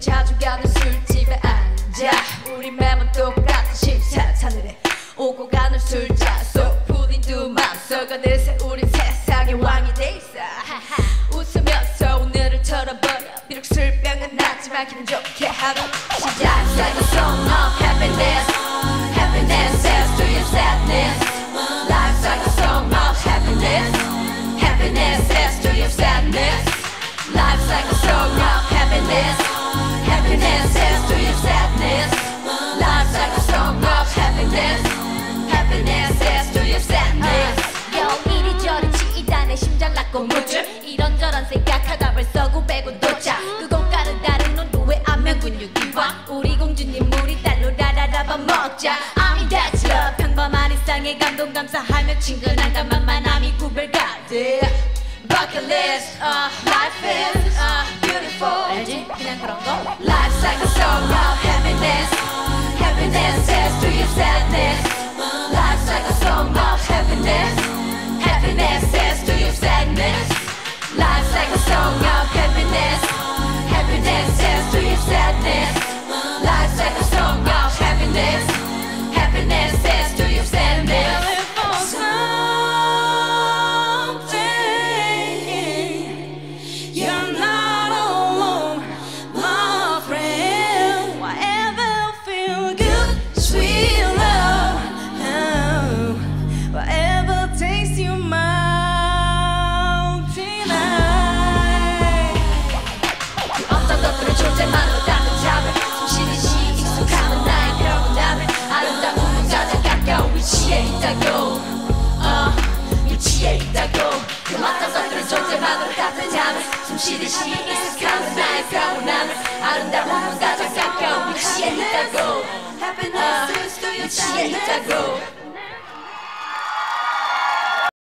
자주 가는 술집에 앉아. 우리 매번 똑같은 심사 하늘에 오고 가는 술자. 속 풀린 두 맘 썩어내세 우린 세상의 왕이 돼 있어. 웃으면서 오늘을 털어버려. 비록 술병은 낮지만 기분 좋게 하루 시작 Like a song of happiness. Happiness. To your sadness Life's like a song of happiness Happiness says to your sadness 여 이리저리 치이다 내 심장 났고 무줄 이런저런 생각하다 벌써 900원 도착 그 고가는 다른 온도의 안면 근육이 와 우리 공주님 우리 딸로 라라라 밥 먹자 I'm that's love 평범한 일상에 감동 감사하며 친근한 감만만함이 구별 가득 Bucket list, uh, life is uh, beautiful 알지? 그냥 그런 거 love, happiness, happiness. 시듯이 Count night, count night 아름다운 문다 잠깐 미치에 있다고 미치에 있다고